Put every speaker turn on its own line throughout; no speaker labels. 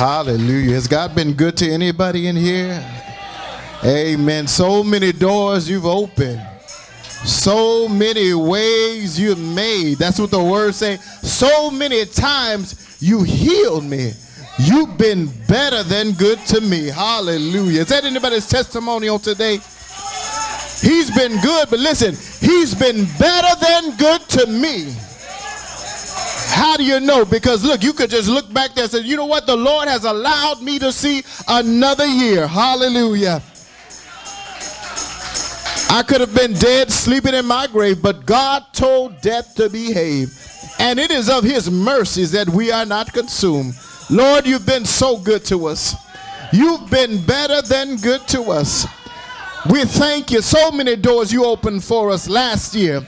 Hallelujah. Has God been good to anybody in here? Amen. So many doors you've opened. So many ways you've made. That's what the word say. So many times you healed me. You've been better than good to me. Hallelujah. Is that anybody's testimony on today? He's been good, but listen, he's been better than good to me. How do you know? Because look, you could just look back there and say, you know what? The Lord has allowed me to see another year. Hallelujah. I could have been dead, sleeping in my grave, but God told death to behave. And it is of his mercies that we are not consumed. Lord, you've been so good to us. You've been better than good to us. We thank you. So many doors you opened for us last year.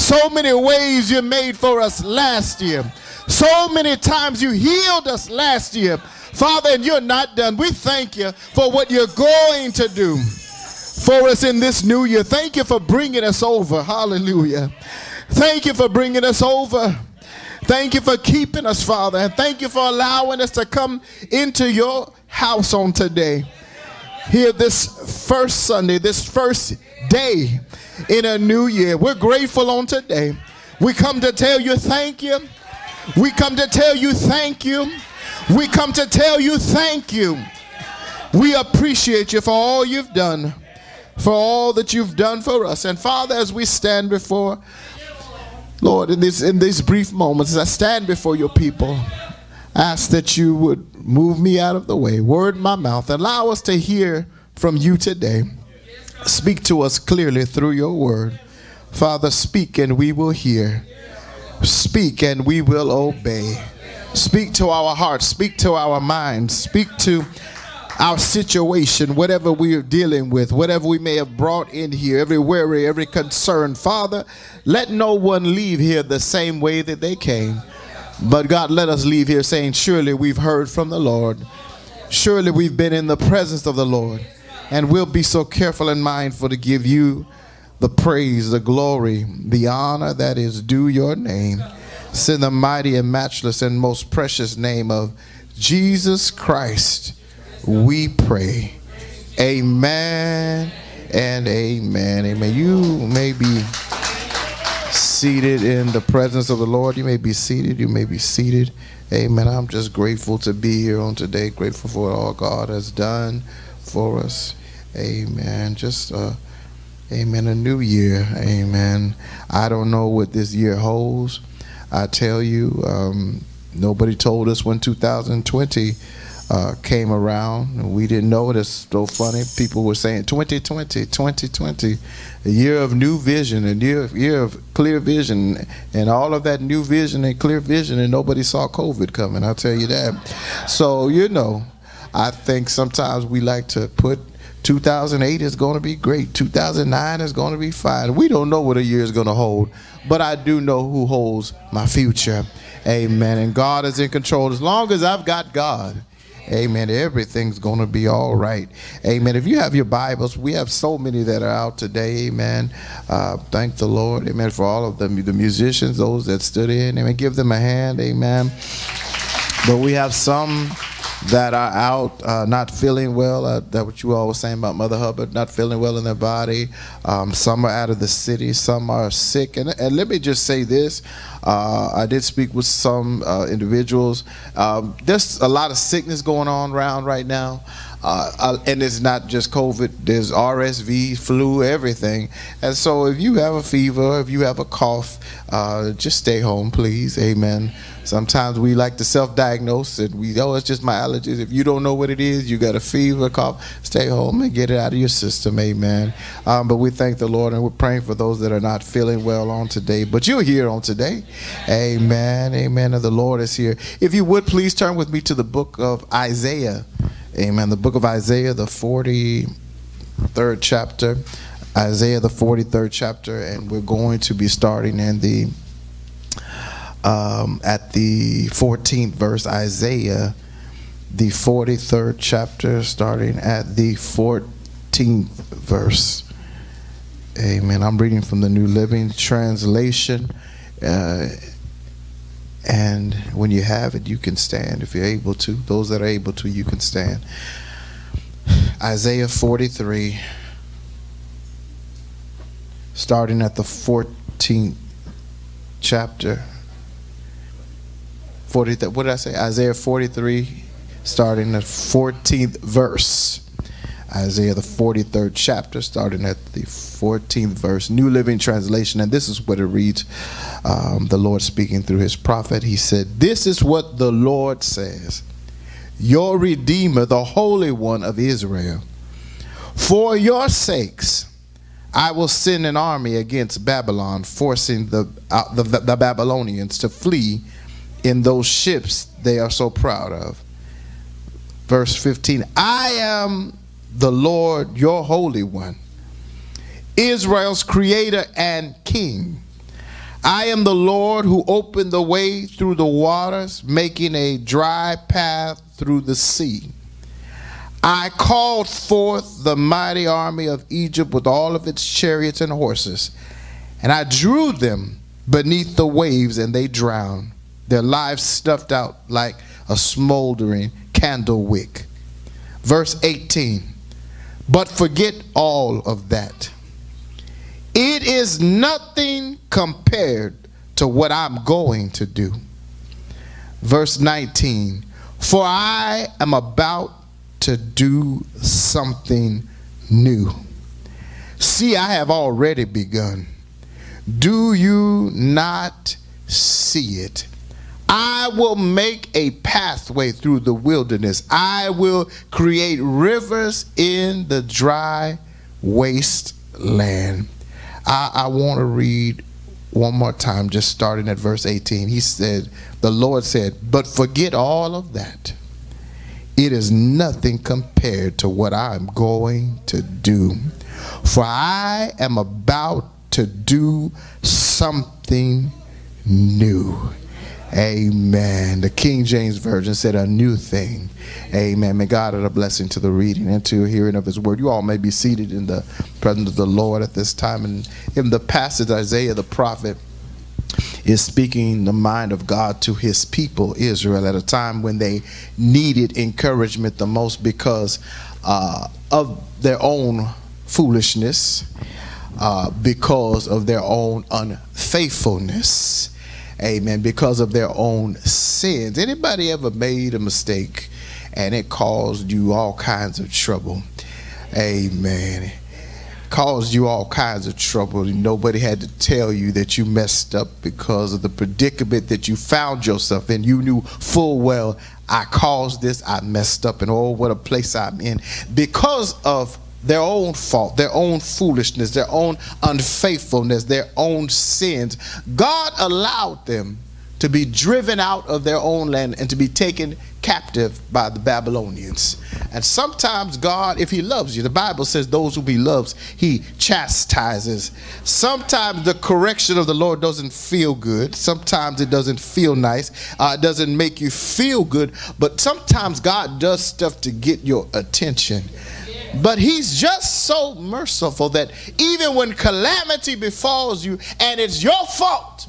So many ways you made for us last year. So many times you healed us last year. Father, and you're not done. We thank you for what you're going to do for us in this new year. Thank you for bringing us over. Hallelujah. Thank you for bringing us over. Thank you for keeping us, Father. And thank you for allowing us to come into your house on today. Here, this first Sunday, this first day in a new year. We're grateful on today. We come to tell you thank you. We come to tell you thank you. We come to tell you thank you. We appreciate you for all you've done, for all that you've done for us. And Father, as we stand before, Lord, in, this, in these brief moments, as I stand before your people, ask that you would move me out of the way, word my mouth, allow us to hear from you today. Speak to us clearly through your word. Father, speak and we will hear. Speak and we will obey. Speak to our hearts, speak to our minds, speak to our situation, whatever we are dealing with, whatever we may have brought in here, every worry, every concern. Father, let no one leave here the same way that they came. But God, let us leave here saying, Surely we've heard from the Lord. Surely we've been in the presence of the Lord. And we'll be so careful and mindful to give you the praise, the glory, the honor that is due your name. It's in the mighty and matchless and most precious name of Jesus Christ we pray. Amen and amen. Amen. You may be seated in the presence of the Lord. You may be seated. You may be seated. Amen. I'm just grateful to be here on today. Grateful for all God has done for us. Amen. Just uh, amen. A new year. Amen. I don't know what this year holds. I tell you, um, nobody told us when 2020 uh, came around. We didn't know it. It's so funny. People were saying 2020, 2020, a year of new vision, a year, year of clear vision, and all of that new vision and clear vision, and nobody saw COVID coming. I'll tell you that. So, you know, I think sometimes we like to put 2008 is going to be great. 2009 is going to be fine. We don't know what a year is going to hold, but I do know who holds my future. Amen. And God is in control. As long as I've got God, Amen. Everything's going to be all right. Amen. If you have your Bibles, we have so many that are out today. Amen. Uh, thank the Lord. Amen. For all of them, the musicians, those that stood in. Amen. Give them a hand. Amen. But we have some that are out uh, not feeling well. Uh, that what you all were saying about Mother Hubbard, not feeling well in their body. Um, some are out of the city. Some are sick. And, and let me just say this. Uh, I did speak with some uh, individuals. Um, there's a lot of sickness going on around right now. Uh, uh, and it's not just COVID. There's RSV, flu, everything. And so, if you have a fever, if you have a cough, uh, just stay home, please. Amen. Sometimes we like to self-diagnose, and we oh, it's just my allergies. If you don't know what it is, you got a fever, cough, stay home and get it out of your system. Amen. Um, but we thank the Lord, and we're praying for those that are not feeling well on today. But you're here on today. Amen. Amen. And the Lord is here. If you would please turn with me to the book of Isaiah. Amen. The book of Isaiah, the 43rd chapter. Isaiah, the 43rd chapter, and we're going to be starting in the um, at the 14th verse, Isaiah, the 43rd chapter, starting at the 14th verse. Amen. I'm reading from the New Living Translation. Uh, And when you have it, you can stand. If you're able to, those that are able to, you can stand. Isaiah 43, starting at the 14th chapter. 40, what did I say? Isaiah 43, starting at 14th verse. Isaiah, the 43rd chapter, starting at the 14th verse, New Living Translation. And this is what it reads um, the Lord speaking through his prophet. He said, This is what the Lord says Your Redeemer, the Holy One of Israel. For your sakes, I will send an army against Babylon, forcing the, uh, the, the Babylonians to flee in those ships they are so proud of. Verse 15 I am the Lord your Holy One, Israel's creator and king. I am the Lord who opened the way through the waters, making a dry path through the sea. I called forth the mighty army of Egypt with all of its chariots and horses, and I drew them beneath the waves, and they drowned, their lives stuffed out like a smoldering candle wick. Verse 18 But forget all of that. It is nothing compared to what I'm going to do. Verse 19 For I am about to do something new. See, I have already begun. Do you not see it? I will make a pathway through the wilderness. I will create rivers in the dry wasteland. I, I want to read one more time, just starting at verse 18. He said, The Lord said, But forget all of that it is nothing compared to what I'm going to do. For I am about to do something new. Amen. The King James Version said a new thing. Amen. May God add a blessing to the reading and to hearing of his word. You all may be seated in the presence of the Lord at this time. And in the passage, Isaiah the prophet is speaking the mind of God to his people, Israel, at a time when they needed encouragement the most because uh, of their own foolishness, uh, because of their own unfaithfulness. Amen. Because of their own sins. Anybody ever made a mistake and it caused you all kinds of trouble? Amen caused you all kinds of trouble. Nobody had to tell you that you messed up because of the predicament that you found yourself in. You knew full well, I caused this, I messed up, and oh, what a place I'm in. Because of their own fault, their own foolishness, their own unfaithfulness, their own sins, God allowed them to be driven out of their own land and to be taken captive by the Babylonians. And sometimes God, if He loves you, the Bible says those whom He loves, He chastises. Sometimes the correction of the Lord doesn't feel good. Sometimes it doesn't feel nice. Uh, it doesn't make you feel good. But sometimes God does stuff to get your attention. But he's just so merciful that even when calamity befalls you and it's your fault,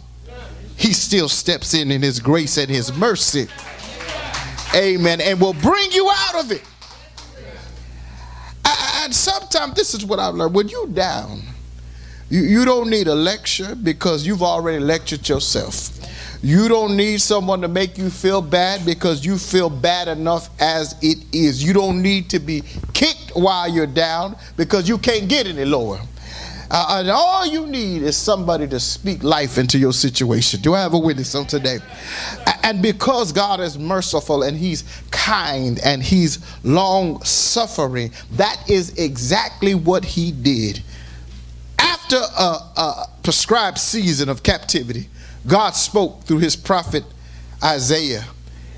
he still steps in in his grace and his mercy. Amen. And will bring you out of it. And sometimes this is what I've learned. When you're down, you, you don't need a lecture because you've already lectured yourself. You don't need someone to make you feel bad because you feel bad enough as it is. You don't need to be kicked while you're down because you can't get any lower. Uh, and all you need is somebody to speak life into your situation. Do I have a witness on today? And because God is merciful and He's kind and He's long suffering, that is exactly what He did. After a, a prescribed season of captivity, God spoke through His prophet Isaiah.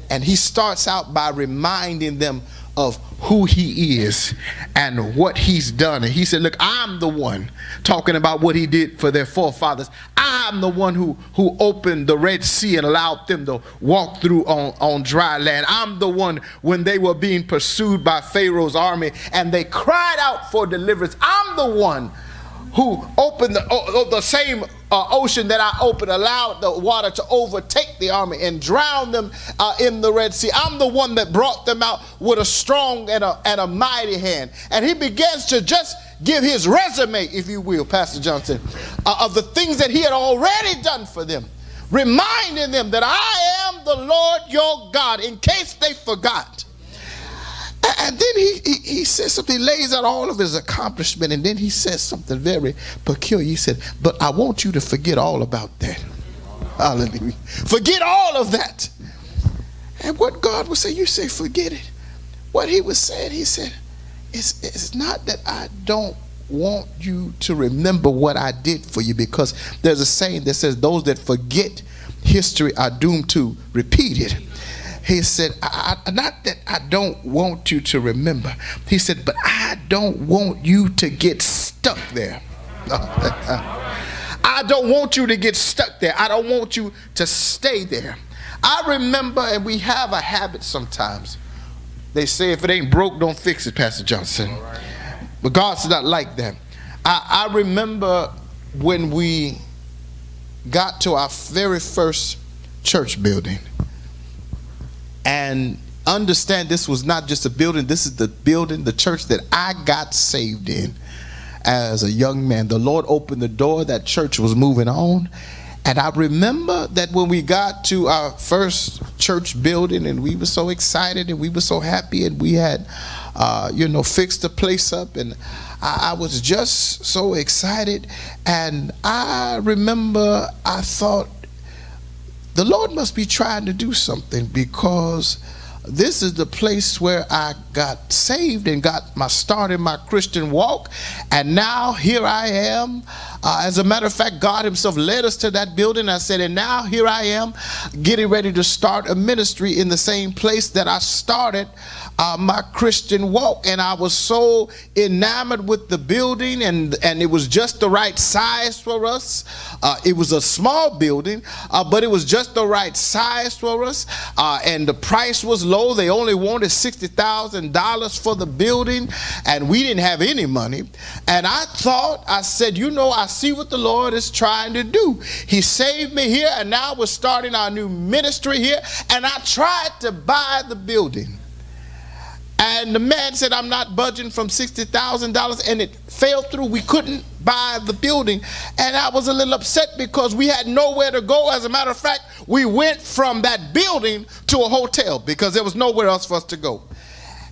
And He starts out by reminding them of who he is and what he's done. And he said, Look, I'm the one talking about what he did for their forefathers. I'm the one who, who opened the Red Sea and allowed them to walk through on, on dry land. I'm the one when they were being pursued by Pharaoh's army and they cried out for deliverance. I'm the one who opened the, oh, oh, the same uh, ocean that I opened allowed the water to overtake the army and drown them uh, in the Red Sea. I'm the one that brought them out with a strong and a, and a mighty hand. And he begins to just give his resume, if you will, Pastor Johnson, uh, of the things that he had already done for them, reminding them that I am the Lord your God, in case they forgot. And then he, he, he, says something, he lays out all of his accomplishment, and then he says something very peculiar. He said, But I want you to forget all about that. Hallelujah. Forget all of that. And what God would say, you say, forget it. What he was saying, he said, it's, it's not that I don't want you to remember what I did for you because there's a saying that says those that forget history are doomed to repeat it. He said, I, I, not that I don't want you to remember. He said, but I don't want you to get stuck there. I don't want you to get stuck there. I don't want you to stay there. I remember, and we have a habit sometimes they say if it ain't broke, don't fix it, Pastor Johnson. But God's not like that. I, I remember when we got to our very first church building and understand this was not just a building, this is the building, the church that I got saved in as a young man. The Lord opened the door, that church was moving on. And I remember that when we got to our first church building and we were so excited and we were so happy and we had, uh, you know, fixed the place up and I, I was just so excited. And I remember I thought, the Lord must be trying to do something because this is the place where I got saved and got my start in my Christian walk. And now here I am. Uh, as a matter of fact, God Himself led us to that building. I said, and now here I am getting ready to start a ministry in the same place that I started uh, my Christian walk. And I was so enamored with the building, and, and it was just the right size for us. Uh, it was a small building, uh, but it was just the right size for us. Uh, and the price was low. They only wanted $60,000 for the building, and we didn't have any money. And I thought, I said, you know, I see what the Lord is trying to do. He saved me here, and now we're starting our new ministry here. And I tried to buy the building. And the man said, I'm not budging from $60,000, and it fell through. We couldn't buy the building. And I was a little upset because we had nowhere to go. As a matter of fact, we went from that building to a hotel because there was nowhere else for us to go.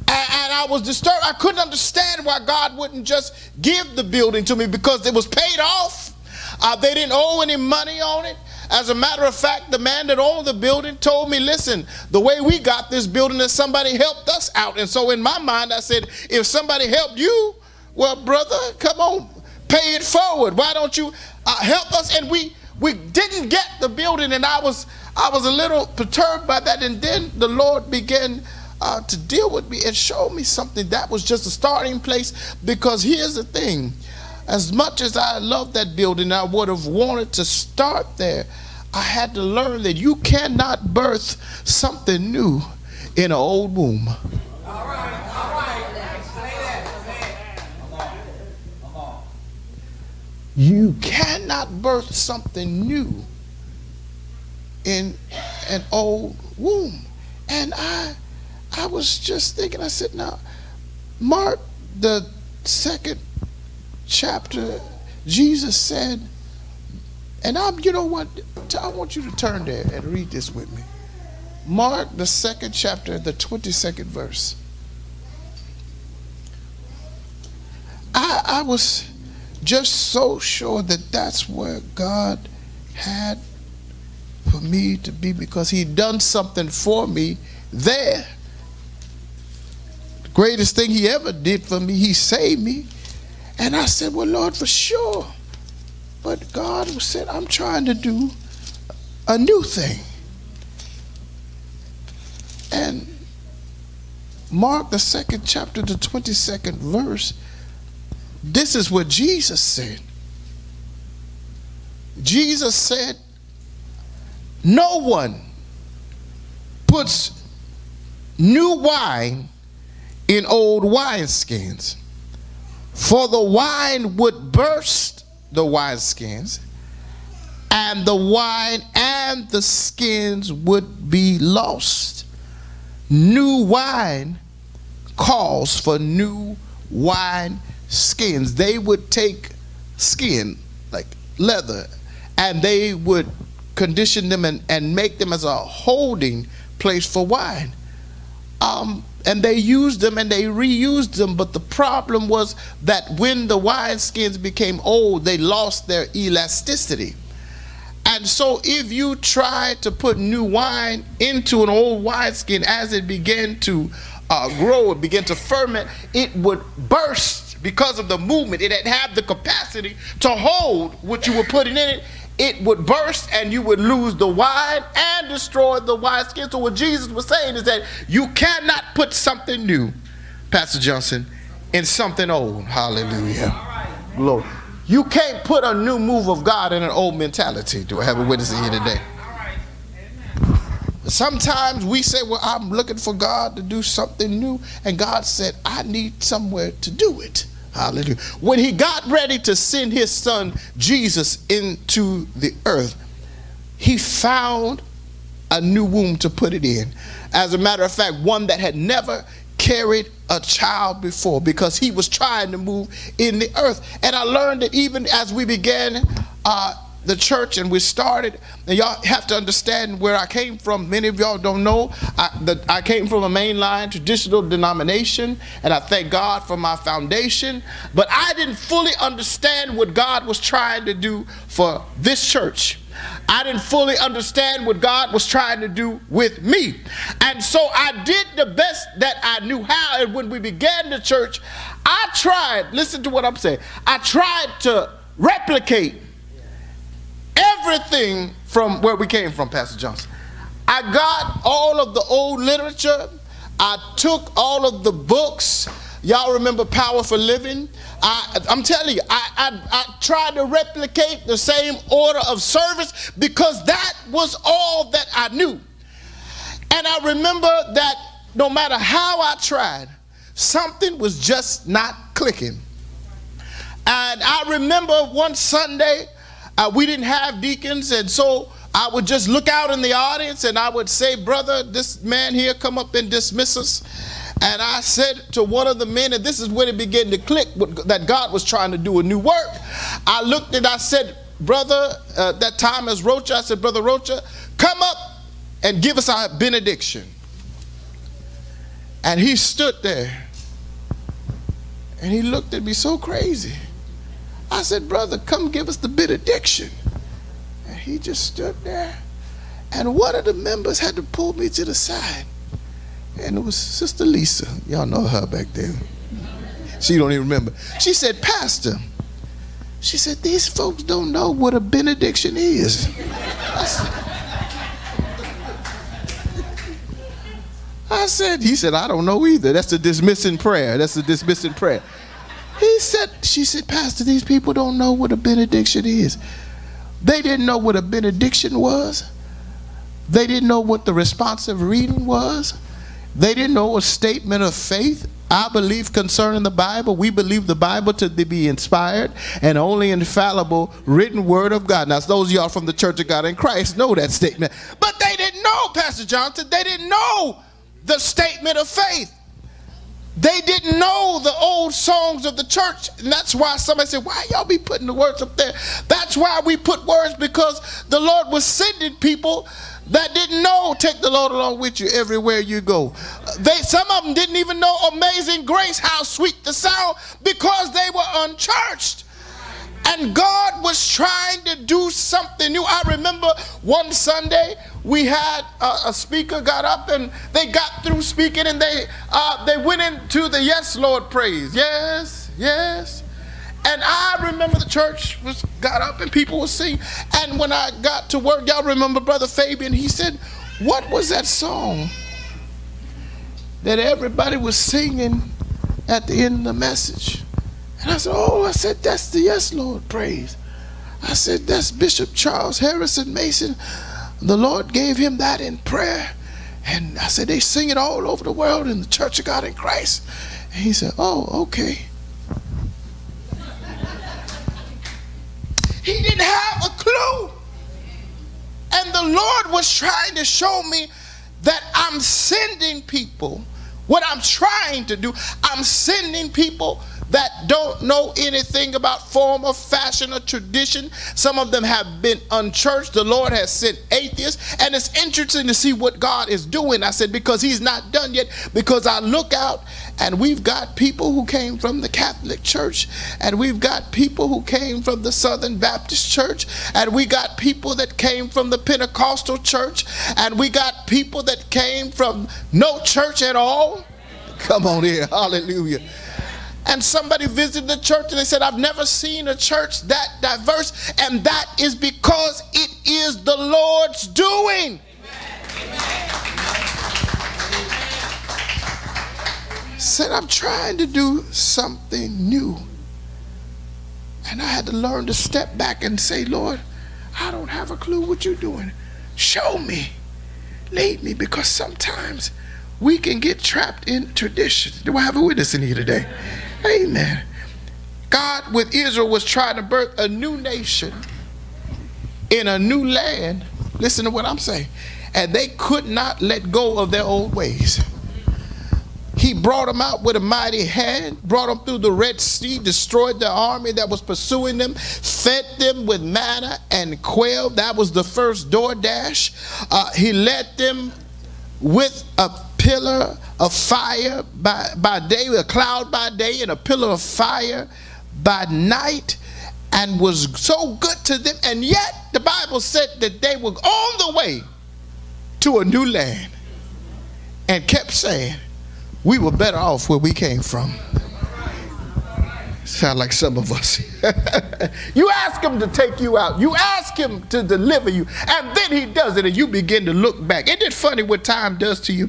And, and I was disturbed. I couldn't understand why God wouldn't just give the building to me because it was paid off. Uh, they didn't owe any money on it. As a matter of fact, the man that owned the building told me, listen, the way we got this building is somebody helped us out. And so in my mind, I said, if somebody helped you, well, brother, come on, pay it forward. Why don't you uh, help us? And we we didn't get the building, and I was I was a little perturbed by that. And then the Lord began uh, to deal with me and show me something that was just a starting place. Because here's the thing as much as I love that building, I would have wanted to start there. I had to learn that you cannot birth something new in an old womb. All right, all right. You cannot birth something new in an old womb. And I I was just thinking, I said, now, Mark the second chapter, Jesus said, and I'm, you know what? I want you to turn there and read this with me. Mark, the second chapter, the 22nd verse. I, I was just so sure that that's where God had for me to be because He'd done something for me there. The greatest thing He ever did for me, He saved me. And I said, Well, Lord, for sure. But God said, I'm trying to do a new thing. And Mark, the second chapter, the 22nd verse, this is what Jesus said. Jesus said, No one puts new wine in old wineskins. For the wine would burst the wineskins, and the wine and the skins would be lost. New wine calls for new wine skins. They would take skin, like leather, and they would condition them and, and make them as a holding place for wine. Um, and they used them and they reused them, but the problem was that when the wine skins became old, they lost their elasticity. And so, if you try to put new wine into an old wineskin as it began to uh, grow, it began to ferment, it would burst because of the movement. It have the capacity to hold what you were putting in it. It would burst and you would lose the wine and destroy the wineskin. So, what Jesus was saying is that you cannot put something new, Pastor Johnson, in something old. Hallelujah. Glory. You can't put a new move of God in an old mentality. Do I have a witness here today? Sometimes we say, Well, I'm looking for God to do something new. And God said, I need somewhere to do it. Hallelujah. When he got ready to send his son Jesus into the earth, he found a new womb to put it in. As a matter of fact, one that had never carried a child before because he was trying to move in the earth. And I learned that even as we began uh, the church and we started, and y'all have to understand where I came from. Many of y'all don't know. I, the, I came from a mainline traditional denomination, and I thank God for my foundation. But I didn't fully understand what God was trying to do for this church. I didn't fully understand what God was trying to do with me. And so I did the best that I knew how. And when we began the church, I tried, listen to what I'm saying, I tried to replicate everything from where we came from, Pastor Johnson. I got all of the old literature, I took all of the books. Y'all remember Power for Living? I, am telling you, I, I, I tried to replicate the same order of service because that was all that I knew. And I remember that no matter how I tried, something was just not clicking. And I remember one Sunday, uh, we didn't have deacons, and so I would just look out in the audience and I would say, Brother, this man here, come up and dismiss us. And I said to one of the men, and this is when it began to click that God was trying to do a new work. I looked and I said, Brother, uh, that time as Rocha, I said, Brother Rocha, come up and give us our benediction. And he stood there and he looked at me so crazy. I said, Brother, come give us the benediction. And he just stood there. And one of the members had to pull me to the side and it was Sister Lisa. Y'all know her back then. She don't even remember. She said, Pastor, she said, these folks don't know what a benediction is. I said, I said, he said, I don't know either. That's the dismissing prayer. That's the dismissing prayer. He said, she said, Pastor, these people don't know what a benediction is. They didn't know what a benediction was. They didn't know what the responsive reading was. They didn't know a statement of faith. I believe concerning the Bible, we believe the Bible to be inspired and only infallible written word of God. Now, those of y'all from the Church of God in Christ know that statement. But they didn't know, Pastor Johnson, they didn't know the statement of faith. They didn't know the old songs of the church. And that's why somebody said, Why y'all be putting the words up there? That's why we put words because the Lord was sending people that didn't know take the Lord along with you everywhere you go. Uh, they some of them didn't even know amazing grace, how sweet the sound, because they were unchurched. And God was trying to do something new. I remember one Sunday we had a, a speaker got up and they got through speaking and they uh, they went into the yes Lord praise. Yes, yes, and I remember the church was got up and people were singing. And when I got to work, y'all remember Brother Fabian? He said, What was that song that everybody was singing at the end of the message? And I said, Oh, I said, That's the Yes Lord praise. I said, That's Bishop Charles Harrison Mason. The Lord gave him that in prayer. And I said, They sing it all over the world in the Church of God in Christ. And he said, Oh, okay. He didn't have a clue And the Lord was trying to show me that I'm sending people. What I'm trying to do, I'm sending people that don't know anything about form or fashion or tradition. Some of them have been unchurched. The Lord has sent atheists. And it's interesting to see what God is doing. I said, because He's not done yet. Because I look out and we've got people who came from the Catholic Church, and we've got people who came from the Southern Baptist Church, and we got people that came from the Pentecostal Church, and we got people that came from no church at all. Come on here, hallelujah. And somebody visited the church and they said, I've never seen a church that diverse. And that is because it is the Lord's doing. Said, I'm trying to do something new. And I had to learn to step back and say, Lord, I don't have a clue what you're doing. Show me. Lead me because sometimes we can get trapped in tradition. Do I have a witness in here today? Amen. God with Israel was trying to birth a new nation in a new land. Listen to what I'm saying. And they could not let go of their old ways. He brought them out with a mighty hand, brought them through the Red Sea, destroyed the army that was pursuing them, fed them with manna and quail. That was the first DoorDash. Uh, he led them with a pillar of fire by, by day, a cloud by day, and a pillar of fire by night, and was so good to them. And yet, the Bible said that they were on the way to a new land and kept saying, We were better off where we came from. Sound like some of us. you ask him to take you out. You ask him to deliver you. And then he does it and you begin to look back. Isn't it funny what time does to you?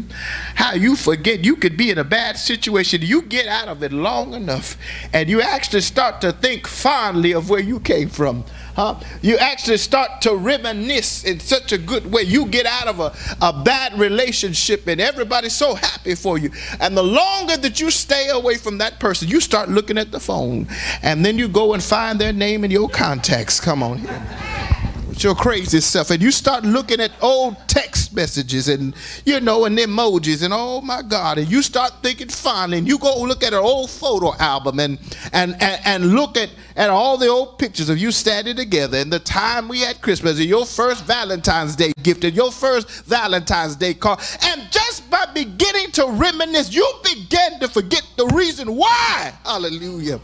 How you forget you could be in a bad situation. You get out of it long enough and you actually start to think fondly of where you came from. Huh? You actually start to reminisce in such a good way. You get out of a, a bad relationship and everybody's so happy for you. And the longer that you stay away from that person, you start looking at the phone and then you go and find their name in your contacts. Come on here with your crazy stuff and you start looking at old text messages and you know and emojis and oh my god. And you start thinking fondly and you go look at an old photo album and and and, and look at at all the old pictures of you standing together and the time we had christmas and your first valentine's day gift and your first valentine's day card. And just by beginning to reminisce you begin to forget the reason why. Hallelujah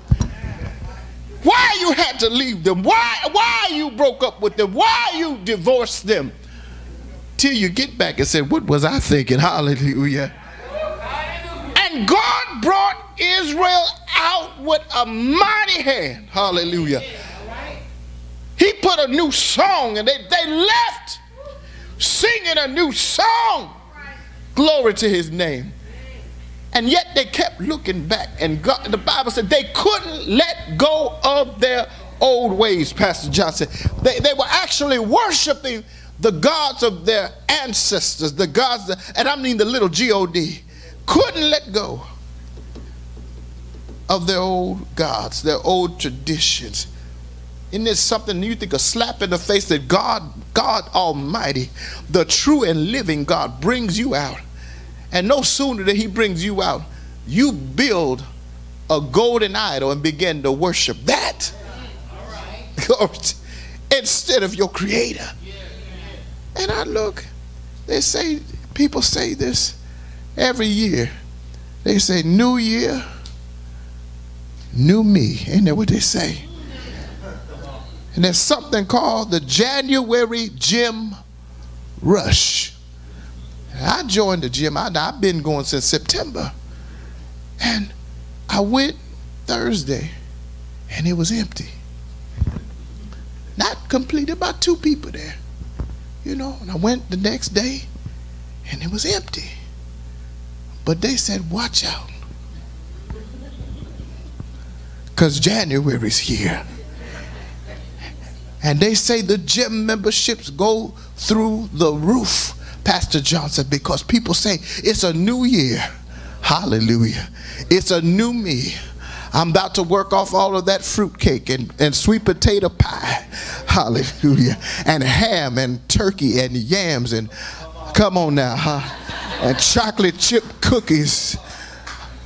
why you had to leave them, why, why you broke up with them, why you divorced them. Till you get back and say, What was I thinking? Hallelujah. And God brought Israel out with a mighty hand. Hallelujah. He put a new song and they, they left singing a new song. Glory to his name. And yet they kept looking back. And God, the Bible said they couldn't let go of their old ways, Pastor Johnson. They, they were actually worshiping the gods of their ancestors, the gods, that, and I mean the little G-O-D, couldn't let go of their old gods, their old traditions. Isn't this something you think a slap in the face that God, God Almighty, the true and living God, brings you out and no sooner that he brings you out, you build a golden idol and begin to worship that instead of your creator. And I look, they say, people say this every year. They say, New Year, new me. Ain't that what they say? And there's something called the January Gym Rush. I joined the gym. I, have been going since September. And I went Thursday and it was empty. Not complete, about two people there. You know, and I went the next day and it was empty. But they said, watch out. Because January's here. And they say the gym memberships go through the roof. Pastor Johnson, because people say it's a new year. Hallelujah. It's a new me. I'm about to work off all of that fruitcake and, and sweet potato pie. Hallelujah. And ham and turkey and yams and come on now, huh? And chocolate chip cookies.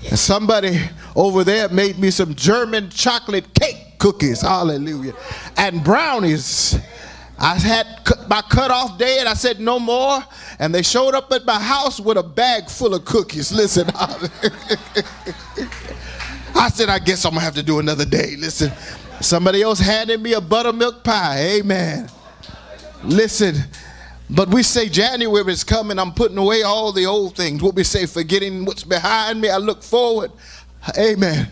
And somebody over there made me some German chocolate cake cookies. Hallelujah. And brownies. I had my cutoff day and I said no more. And they showed up at my house with a bag full of cookies. Listen. I said, I guess I'm to have to do another day. Listen, somebody else handed me a buttermilk pie. Amen. Listen, but we say January is coming. I'm putting away all the old things. What we say, forgetting what's behind me, I look forward. Amen.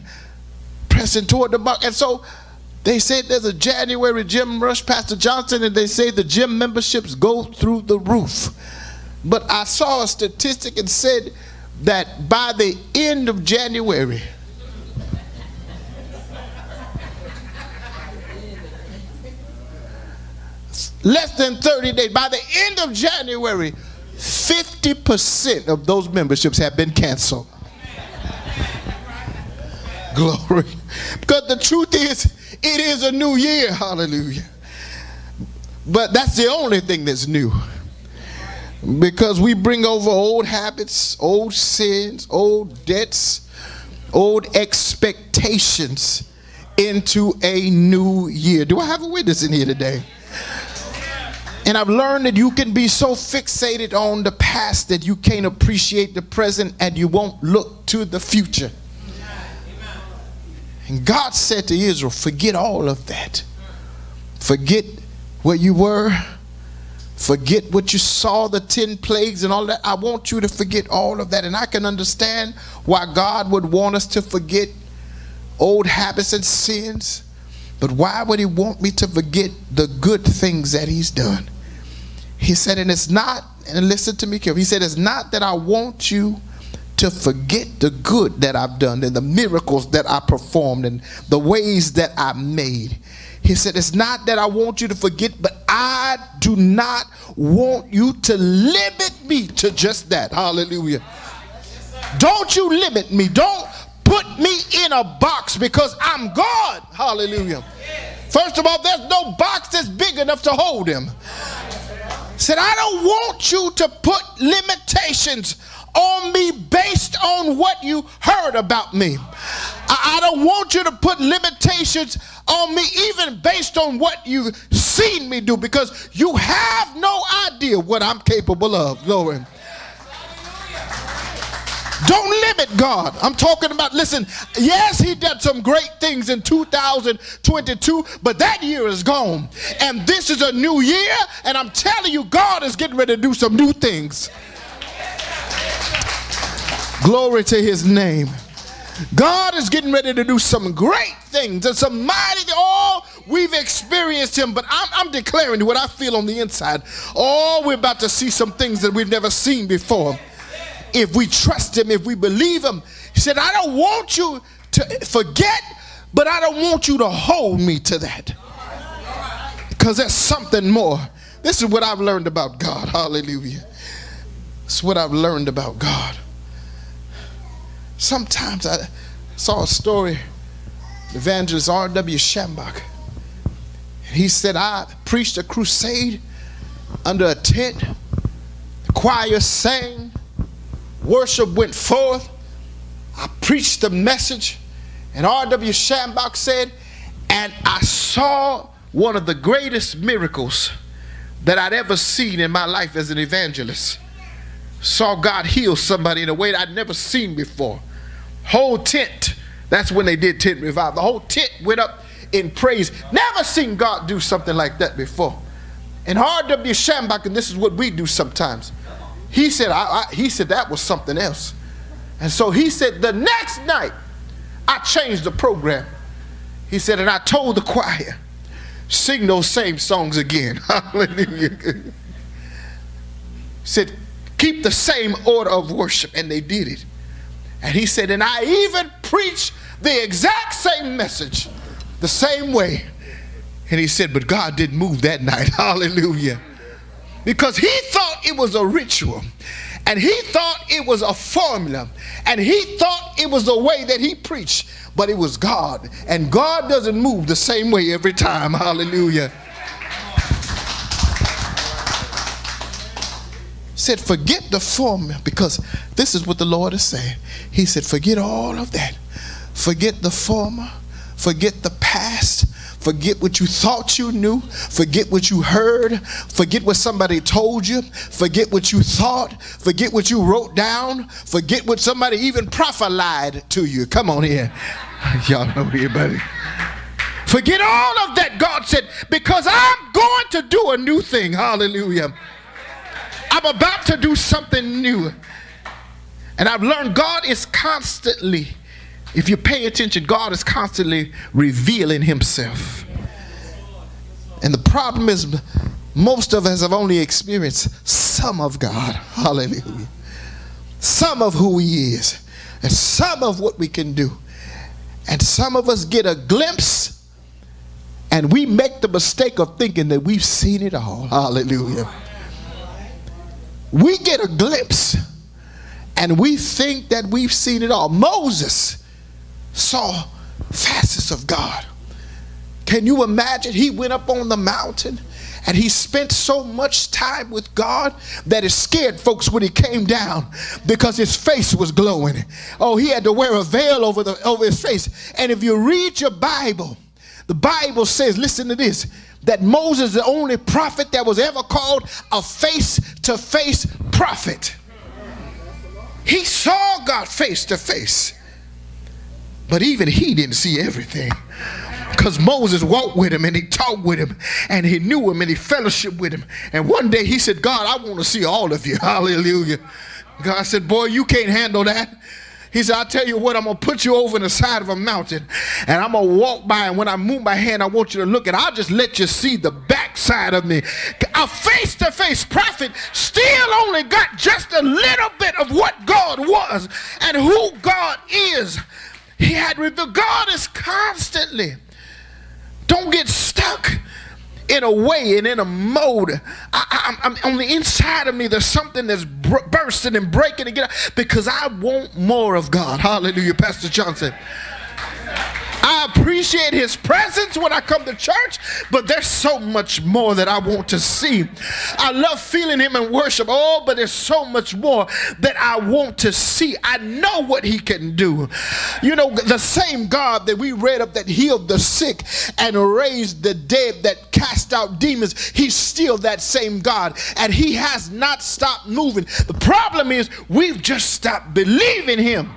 Pressing toward the mark. And so they said there's a January gym rush, Pastor Johnson, and they say the gym memberships go through the roof. But I saw a statistic and said that by the end of January, less than 30 days, by the end of January, 50% of those memberships have been canceled. Glory. Because the truth is, it is a new year. Hallelujah. But that's the only thing that's new. Because we bring over old habits, old sins, old debts, old expectations into a new year. Do I have a witness in here today? And I've learned that you can be so fixated on the past that you can't appreciate the present and you won't look to the future. And God said to Israel, forget all of that. Forget where you were. Forget what you saw, the 10 plagues and all that. I want you to forget all of that. And I can understand why God would want us to forget old habits and sins. But why would he want me to forget the good things that he's done? He said, and it's not, and listen to me carefully. He said, it's not that I want you to forget the good that I've done and the miracles that I performed and the ways that I made. He said, It's not that I want you to forget, but I do not want you to limit me to just that. Hallelujah. Don't you limit me. Don't put me in a box because I'm God. Hallelujah. First of all, there's no box that's big enough to hold him said, I don't want you to put limitations on me based on what you heard about me. I, I, don't want you to put limitations on me even based on what you've seen me do because you have no idea what I'm capable of. Glory. Don't limit God. I'm talking about, listen, yes, he did some great things in 2022, but that year is gone. And this is a new year, and I'm telling you, God is getting ready to do some new things. Glory to his name. God is getting ready to do some great things and some mighty, oh, we've experienced him, but I'm, I'm declaring what I feel on the inside. Oh, we're about to see some things that we've never seen before if we trust him, if we believe him. He said, I don't want you to forget, but I don't want you to hold me to that. Because there's something more. This is what I've learned about God. Hallelujah. It's what I've learned about God. Sometimes I saw a story, evangelist R.W. Schambach. He said, I preached a crusade under a tent. The choir sang worship went forth. I preached the message, and R.W. Schambach said, and I saw one of the greatest miracles that I'd ever seen in my life as an evangelist. Saw God heal somebody in a way that I'd never seen before. Whole tent, that's when they did tent revival. The whole tent went up in praise. Never seen God do something like that before. And R.W. Schambach, and this is what we do sometimes. He said, I, I, he said that was something else. And so he said, the next night, I changed the program. He said, and I told the choir, sing those same songs again. Hallelujah. said, keep the same order of worship. And they did it. And he said, and I even preached the exact same message the same way. And he said, but God didn't move that night. Hallelujah because he thought it was a ritual. And he thought it was a formula. And he thought it was the way that he preached. But it was God. And God doesn't move the same way every time. Hallelujah. Said, forget the former, because this is what the Lord is saying. He said, forget all of that. Forget the former. Forget the past Forget what you thought you knew. Forget what you heard. Forget what somebody told you. Forget what you thought. Forget what you wrote down. Forget what somebody even prophesied to you. Come on here. Y'all know anybody. Forget all of that, God said, because I'm going to do a new thing. Hallelujah. I'm about to do something new. And I've learned God is constantly if you pay attention, God is constantly revealing himself. And the problem is, most of us have only experienced some of God. Hallelujah. Some of who he is, and some of what we can do. And some of us get a glimpse, and we make the mistake of thinking that we've seen it all. Hallelujah. We get a glimpse, and we think that we've seen it all. Moses saw facets of God. Can you imagine? He went up on the mountain and he spent so much time with God that it scared folks when he came down because his face was glowing. Oh, he had to wear a veil over, the, over his face. And if you read your Bible, the Bible says, listen to this, that Moses is the only prophet that was ever called a face to face prophet. He saw God face to face. But even he didn't see everything. Because Moses walked with him and he talked with him and he knew him and he fellowship with him. And one day he said, God, I want to see all of you. Hallelujah. God said, Boy, you can't handle that. He said, I'll tell you what, I'm going to put you over in the side of a mountain and I'm going to walk by. And when I move my hand, I want you to look and I'll just let you see the backside of me. A face to face prophet still only got just a little bit of what God was and who God is. He had revealed. God is constantly. Don't get stuck in a way and in a mode. I, am on the inside of me, there's something that's bursting and breaking again because I want more of God. Hallelujah, Pastor Johnson. I appreciate his presence when I come to church, but there's so much more that I want to see. I love feeling him in worship. Oh, but there's so much more that I want to see. I know what he can do. You know, the same God that we read of that healed the sick and raised the dead, that cast out demons, he's still that same God. And he has not stopped moving. The problem is we've just stopped believing him.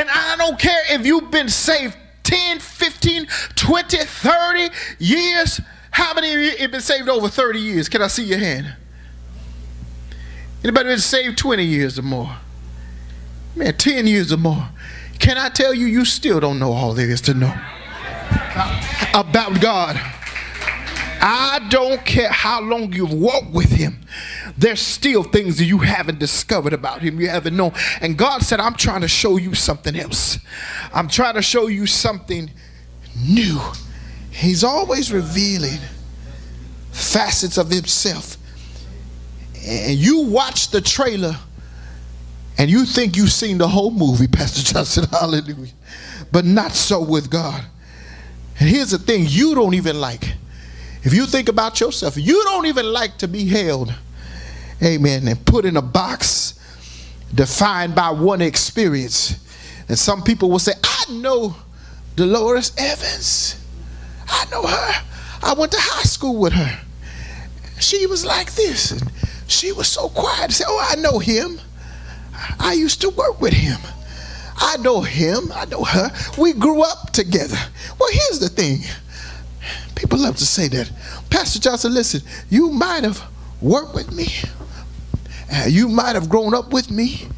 And I don't care if you've been saved 10, 15, 20, 30 years. How many of you have been saved over 30 years? Can I see your hand? Anybody been saved 20 years or more? Man, 10 years or more. Can I tell you, you still don't know all there is to know about God. I don't care how long you've walked with him. There's still things that you haven't discovered about him, you haven't known. And God said, I'm trying to show you something else. I'm trying to show you something new. He's always revealing facets of himself. And you watch the trailer and you think you've seen the whole movie, Pastor Johnson, hallelujah. But not so with God. And here's the thing you don't even like if you think about yourself, you don't even like to be held, amen, and put in a box defined by one experience. And some people will say, I know Dolores Evans. I know her. I went to high school with her. She was like this. And she was so quiet. Say, oh, I know him. I used to work with him. I know him. I know her. We grew up together. Well, here's the thing People love to say that. Pastor Johnson, listen, you might have worked with me. Uh, you might have grown up with me.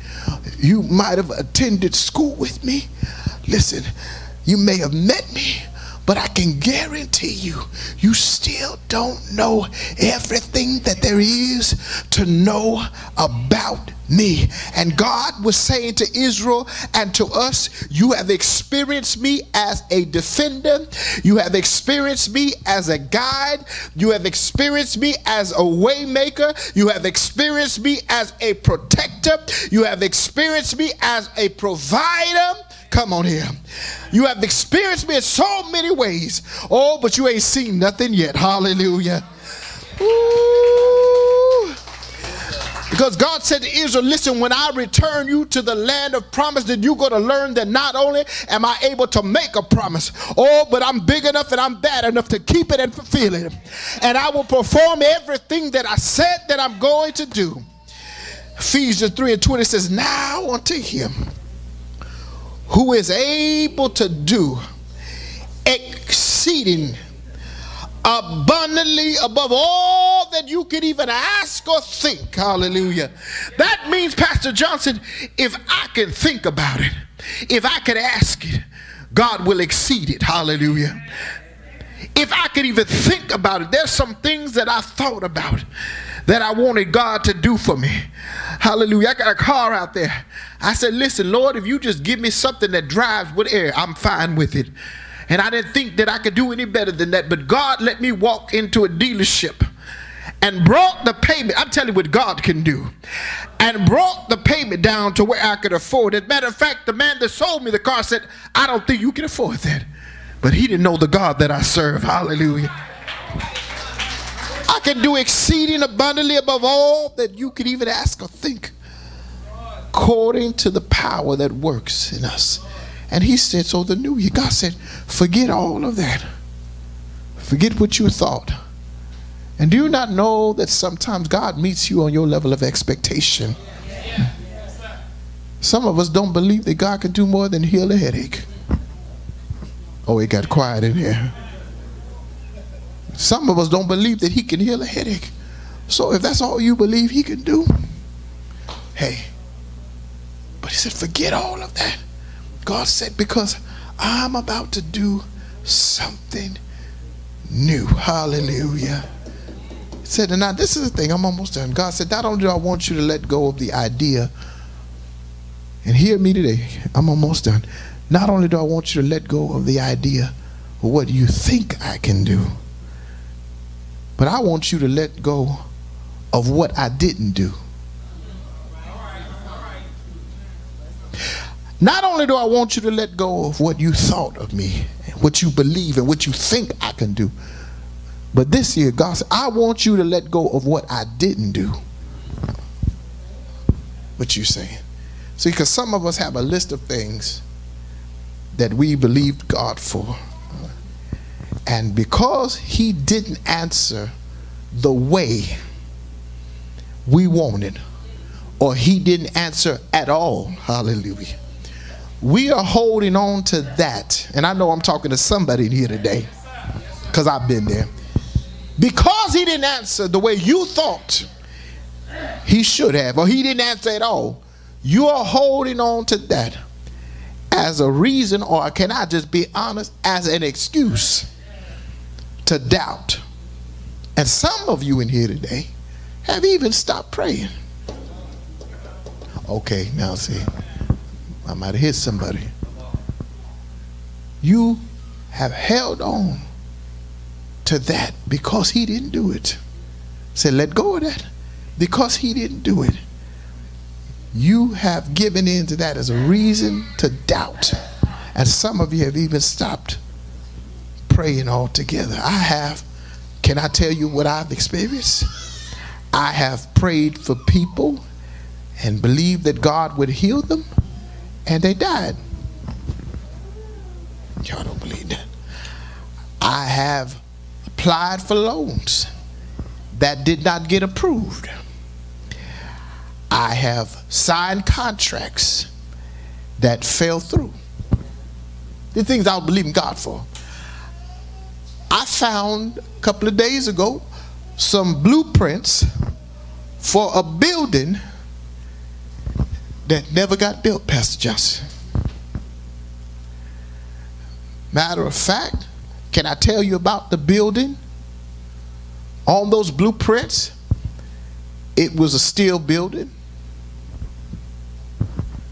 You might have attended school with me. Listen, you may have met me, but I can guarantee you, you still don't know everything that there is to know about me. And God was saying to Israel and to us, You have experienced me as a defender, you have experienced me as a guide, you have experienced me as a waymaker, you have experienced me as a protector, you have experienced me as a provider. Come on here. You have experienced me in so many ways. Oh, but you ain't seen nothing yet. Hallelujah. Ooh. Because God said to Israel, listen, when I return you to the land of promise, then you're going to learn that not only am I able to make a promise, oh, but I'm big enough and I'm bad enough to keep it and fulfill it. And I will perform everything that I said that I'm going to do. Ephesians 3 and 20 says, Now unto him who is able to do exceeding abundantly above all that you could even ask or think. Hallelujah. That means, Pastor Johnson, if I can think about it, if I could ask it, God will exceed it. Hallelujah. If I could even think about it, there's some things that I thought about that I wanted God to do for me. Hallelujah. I got a car out there. I said, listen, Lord, if you just give me something that drives with air, I'm fine with it. And I didn't think that I could do any better than that. But God let me walk into a dealership and brought the payment. I'm telling you what God can do. And brought the payment down to where I could afford it. Matter of fact, the man that sold me the car said, I don't think you can afford that. But he didn't know the God that I serve. Hallelujah. I can do exceeding abundantly above all that you could even ask or think, according to the power that works in us. And he said, So the new year, God said, forget all of that. Forget what you thought. And do you not know that sometimes God meets you on your level of expectation? Some of us don't believe that God can do more than heal a headache. Oh, it got quiet in here. Some of us don't believe that he can heal a headache. So if that's all you believe he can do, hey. But he said, forget all of that. God said, because I'm about to do something new. Hallelujah. He said, and now this is the thing, I'm almost done. God said, not only do I want you to let go of the idea, and hear me today, I'm almost done. Not only do I want you to let go of the idea of what you think I can do, but I want you to let go of what I didn't do. Not only do I want you to let go of what you thought of me, what you believe, and what you think I can do, but this year, God said, I want you to let go of what I didn't do. What you saying? See, because some of us have a list of things that we believed God for. And because he didn't answer the way we wanted, or he didn't answer at all, hallelujah, we are holding on to that. And I know I'm talking to somebody here today because I've been there. Because he didn't answer the way you thought he should have, or he didn't answer at all, you are holding on to that as a reason, or can I just be honest, as an excuse to doubt. And some of you in here today have even stopped praying. Okay, now see, I might have hit somebody. You have held on to that because he didn't do it. Say, let go of that because he didn't do it. You have given in to that as a reason to doubt. And some of you have even stopped praying all together. I have. Can I tell you what I've experienced? I have prayed for people and believed that God would heal them, and they died. Y'all don't believe that. I have applied for loans that did not get approved. I have signed contracts that fell through. The things I was believing God for. I found a couple of days ago some blueprints for a building that never got built, Pastor Johnson. Matter of fact, can I tell you about the building? On those blueprints, it was a steel building.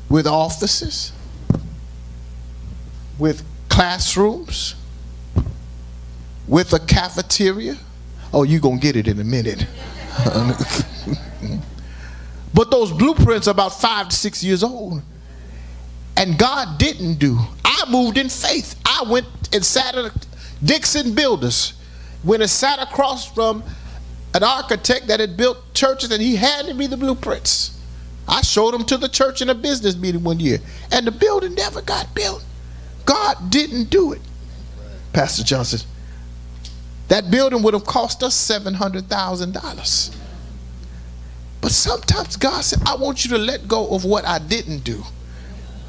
with offices, with classrooms, with a cafeteria. Oh, you're going to get it in a minute. but those blueprints are about five to six years old. And God didn't do. I moved in faith. I went and sat at Dixon Builders. Went and sat across from an architect that had built churches and he handed me the blueprints. I showed them to the church in a business meeting one year, and the building never got built. God didn't do it. Pastor Johnson, that building would have cost us $700,000. But sometimes God said, I want you to let go of what I didn't do.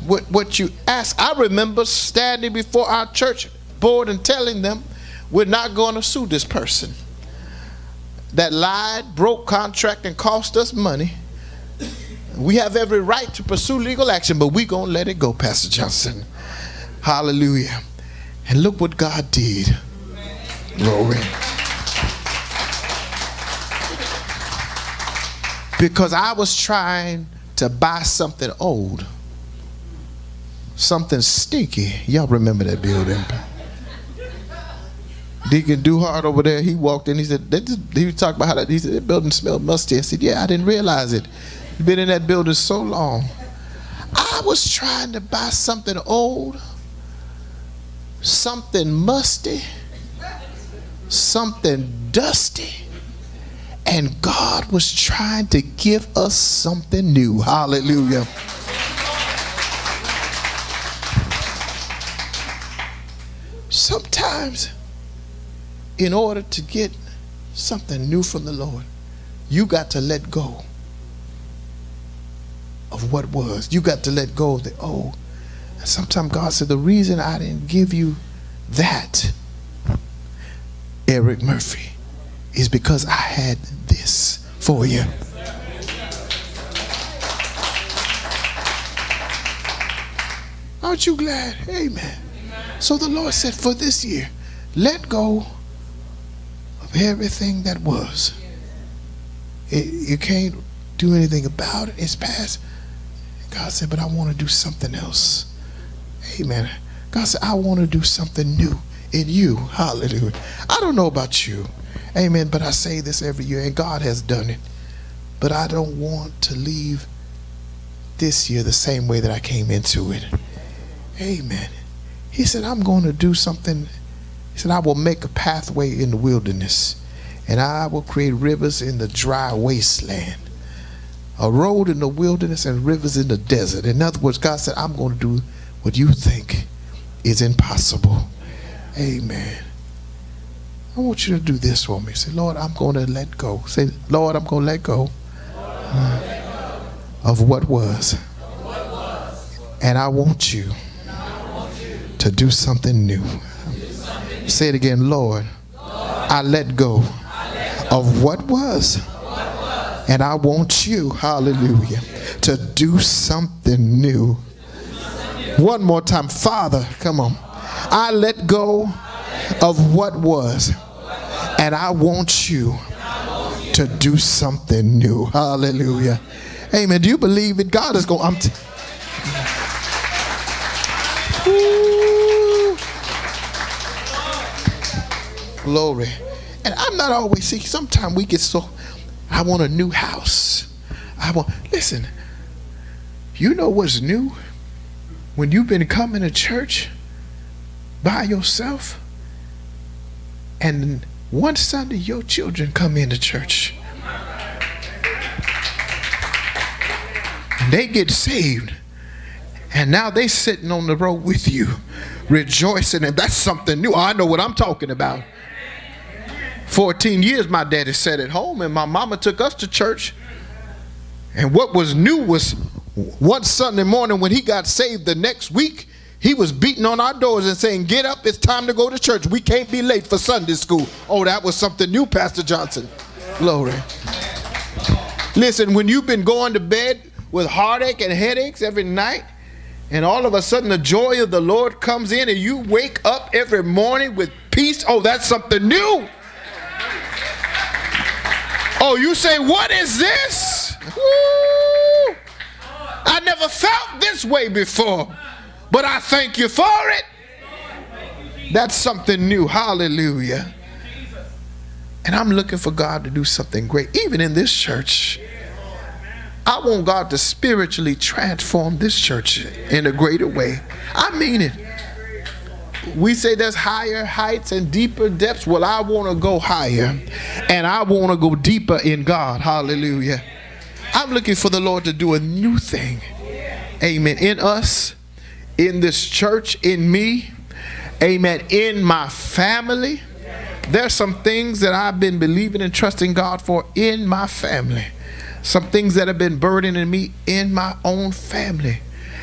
What, what you asked. I remember standing before our church board and telling them, we're not going to sue this person that lied, broke contract, and cost us money. We have every right to pursue legal action, but we're going to let it go, Pastor Johnson. Hallelujah. And look what God did. Glory. Because I was trying to buy something old, something stinky. Y'all remember that building? Deacon Duhart over there, he walked in. He said, just, he was talking about how that, he said, that building smelled musty. I said, yeah, I didn't realize it. Been in that building so long. I was trying to buy something old, something musty, something dusty. And God was trying to give us something new. Hallelujah. Sometimes, in order to get something new from the Lord, you got to let go of what was. You got to let go of the old. And sometimes God said, The reason I didn't give you that Eric Murphy is because I had this for you. Aren't you glad? Amen. So the Lord said, for this year, let go of everything that was. It, you can't do anything about it. It's past. God said, but I want to do something else. Amen. God said, I want to do something new in you. Hallelujah. I don't know about you. Amen. But I say this every year, and God has done it. But I don't want to leave this year the same way that I came into it. Amen. He said, I'm going to do something. He said, I will make a pathway in the wilderness, and I will create rivers in the dry wasteland. A road in the wilderness and rivers in the desert. In other words, God said, I'm going to do what you think is impossible. Amen. I want you to do this for me. Say, Lord, I'm going to let go. Say, Lord, I'm going to let go, uh, of what was. And I want you to do something new. Say it again, Lord, I let go of what was. And I want you, hallelujah, to do something new. One more time, Father, come on. I let go of what was, and I want you to do something new. Hallelujah. Amen. Do you believe it? God is going. I'm t- Glory. And I'm not always see. Sometimes we get so. I want a new house. I want. Listen. You know what's new? When you've been coming to church by yourself, and one Sunday your children come into church. They get saved. And now they sitting on the road with you, rejoicing, and that's something new. I know what I'm talking about. 14 years my daddy sat at home, and my mama took us to church. And what was new was one Sunday morning when he got saved the next week, he was beating on our doors and saying, Get up, it's time to go to church. We can't be late for Sunday school. Oh, that was something new, Pastor Johnson. Glory. Listen, when you've been going to bed with heartache and headaches every night, and all of a sudden the joy of the Lord comes in and you wake up every morning with peace, oh, that's something new. Oh, you say, What is this? Woo! I never felt this way before, but I thank you for it. That's something new. Hallelujah. And I'm looking for God to do something great, even in this church. I want God to spiritually transform this church in a greater way. I mean it. We say there's higher heights and deeper depths. Well, I want to go higher and I want to go deeper in God. Hallelujah. I'm looking for the Lord to do a new thing. Amen. In us, in this church, in me. Amen. In my family. There's some things that I've been believing and trusting God for in my family. Some things that have been burdening me in my own family.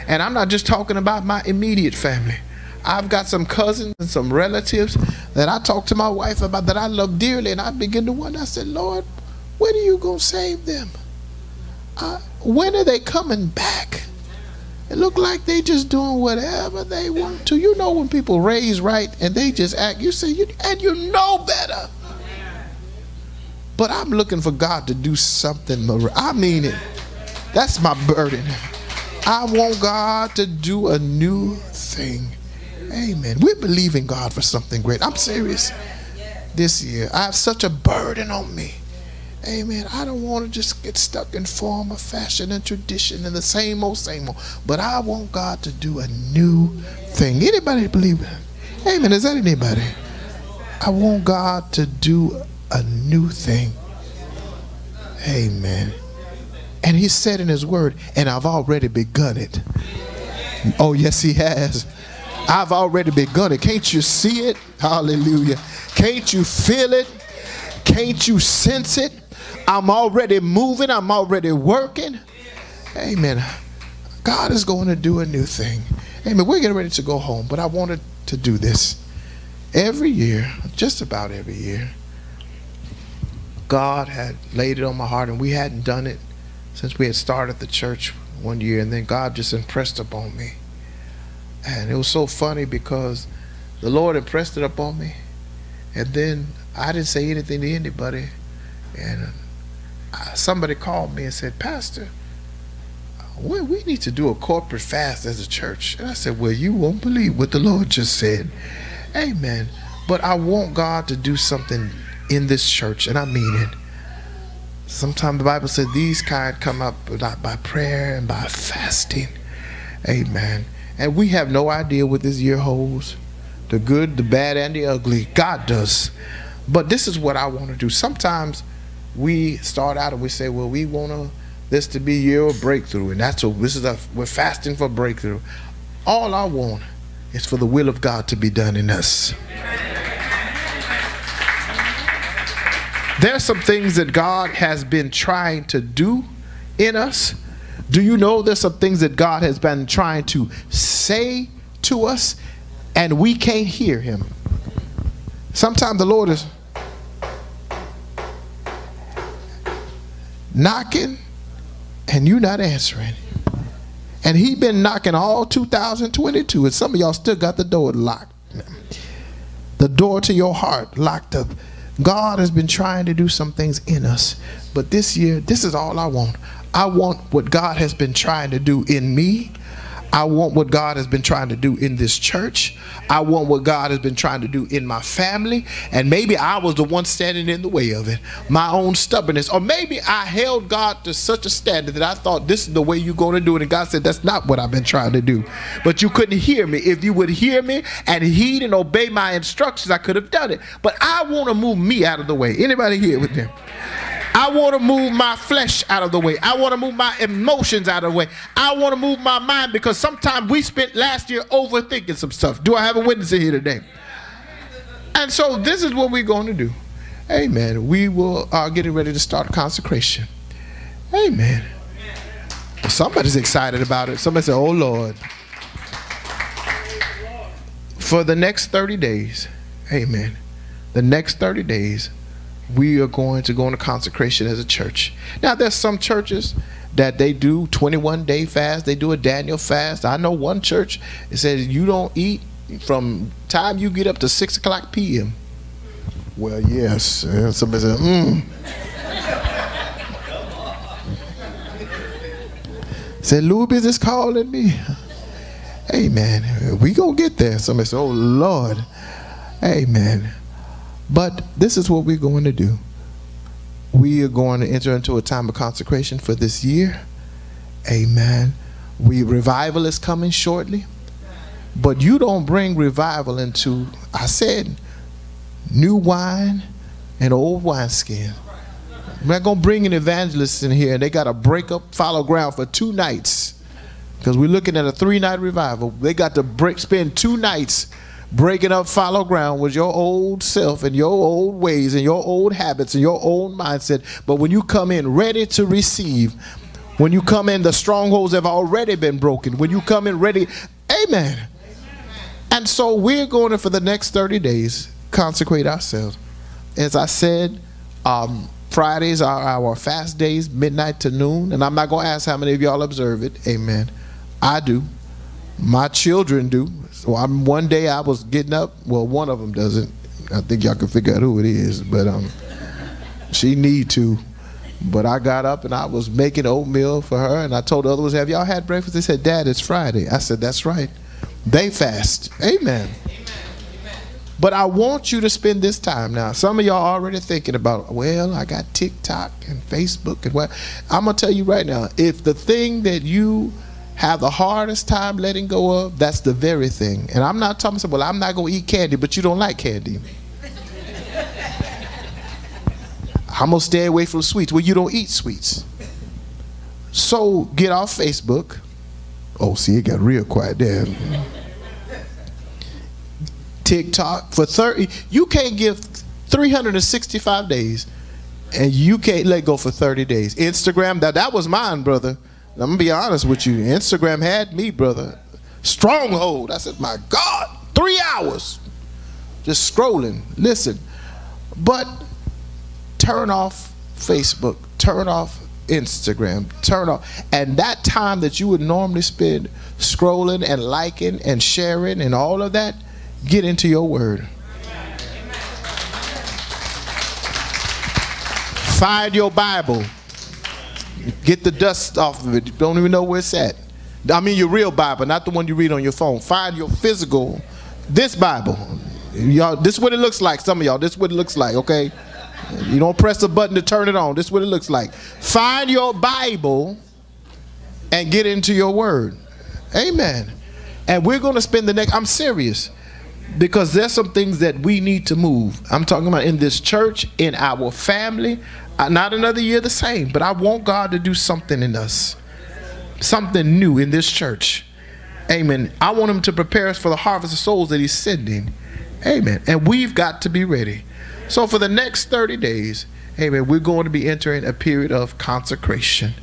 And I'm not just talking about my immediate family. I've got some cousins and some relatives that I talk to my wife about that I love dearly, and I begin to wonder. I said, Lord, when are you going to save them? Uh, when are they coming back? It look like they just doing whatever they want to. You know when people raise right and they just act, you say, you, and you know better. But I'm looking for God to do something. I mean it. That's my burden. I want God to do a new thing. Amen. We're believing God for something great. I'm serious. This year, I have such a burden on me. Amen. I don't want to just get stuck in form of fashion and tradition and the same old, same old. But I want God to do a new thing. Anybody believe it? Amen. Is that anybody? I want God to do a new thing. Amen. And he said in his word, and I've already begun it. Oh, yes, he has. I've already begun it. Can't you see it? Hallelujah. Can't you feel it? Can't you sense it? I'm already moving. I'm already working. Amen. God is going to do a new thing. Amen. We're getting ready to go home, but I wanted to do this every year, just about every year. God had laid it on my heart, and we hadn't done it since we had started the church one year, and then God just impressed upon me. And it was so funny because the Lord impressed it upon me, and then I didn't say anything to anybody, and somebody called me and said, Pastor, we, we need to do a corporate fast as a church. And I said, Well, you won't believe what the Lord just said. Amen. But I want God to do something in this church, and I mean it. Sometimes the Bible says these kind come up not by prayer and by fasting. Amen. And we have no idea what this year holds the good, the bad, and the ugly. God does. But this is what I want to do. Sometimes we start out and we say, well, we want this to be of breakthrough. And that's what this is a, we're fasting for breakthrough. All I want is for the will of God to be done in us. There's some things that God has been trying to do in us. Do you know there's some things that God has been trying to say to us and we can't hear him? Sometimes the Lord is knocking and you not answering. And he been knocking all 2022 and some of y'all still got the door locked. The door to your heart locked up. God has been trying to do some things in us. But this year, this is all I want. I want what God has been trying to do in me I want what God has been trying to do in this church. I want what God has been trying to do in my family. And maybe I was the one standing in the way of it. My own stubbornness. Or maybe I held God to such a standard that I thought this is the way you're going to do it. And God said, that's not what I've been trying to do. But you couldn't hear me. If you would hear me and heed and obey my instructions, I could have done it. But I want to move me out of the way. Anybody here with them? I want to move my flesh out of the way. I want to move my emotions out of the way. I want to move my mind because sometimes we spent last year overthinking some stuff. Do I have a witness in here today? And so this is what we're going to do. Amen. We will are uh, getting ready to start consecration. Amen. somebody's excited about it. Somebody said, "Oh Lord." For the next 30 days, amen. The next 30 days, we are going to go into consecration as a church. Now, there's some churches that they do 21 day fast. They do a Daniel fast. I know one church. It says you don't eat from time you get up to six o'clock p.m. Well, yes. And somebody said, hmm. Said, Louis is calling me. Amen. We gonna get there. Somebody said, Oh Lord. Hey, Amen. But this is what we're going to do. We are going to enter into a time of consecration for this year. Amen. We revival is coming shortly. But you don't bring revival into, I said, new wine and old wineskin. I'm not going to bring an evangelist in here and they got to break up fallow ground for two nights because we're looking at a three night revival. They got to break, spend two nights breaking up fallow ground with your old self and your old ways and your old habits and your old mindset. But when you come in ready to receive, when you come in, the strongholds have already been broken. When you come in ready, amen. And so we're going to, for the next 30 days, consecrate ourselves. As I said, um, Fridays are our fast days, midnight to noon. And I'm not going to ask how many of y'all observe it. Amen. I do. My children do. So I'm one day I was getting up. Well, one of them doesn't. I think y'all can figure out who it is, but um, she need to. But I got up and I was making oatmeal for her, and I told the other ones, "Have y'all had breakfast?" They said, "Dad, it's Friday." I said, "That's right." They fast. Amen. But I want you to spend this time now. Some of y'all already thinking about, well, I got TikTok and Facebook and what. I'm gonna tell you right now, if the thing that you have the hardest time letting go of, that's the very thing. And I'm not talking about, well, I'm not gonna eat candy, but you don't like candy. I'm gonna stay away from sweets. Well, you don't eat sweets. So get off Facebook. Oh, see, it got real quiet there. TikTok for 30. You can't give 365 days and you can't let go for 30 days. Instagram, that, that was mine, brother. I'm gonna be honest with you. Instagram had me, brother. Stronghold. I said, my God, three hours just scrolling. Listen, but turn off Facebook, turn off Instagram, turn off, and that time that you would normally spend scrolling and liking and sharing and all of that, get into your word. Find your Bible. Get the dust off of it. Don't even know where it's at. I mean your real Bible, not the one you read on your phone. Find your physical, this Bible. Y'all, this is what it looks like. Some of y'all, this is what it looks like, okay? You don't press the button to turn it on. This is what it looks like. Find your Bible and get into your word. Amen. And we're going to spend the next, I'm serious, because there's some things that we need to move. I'm talking about in this church, in our family. Not another year the same, but I want God to do something in us, something new in this church. Amen. I want Him to prepare us for the harvest of souls that He's sending. Amen. And we've got to be ready. So for the next 30 days, amen, we're going to be entering a period of consecration.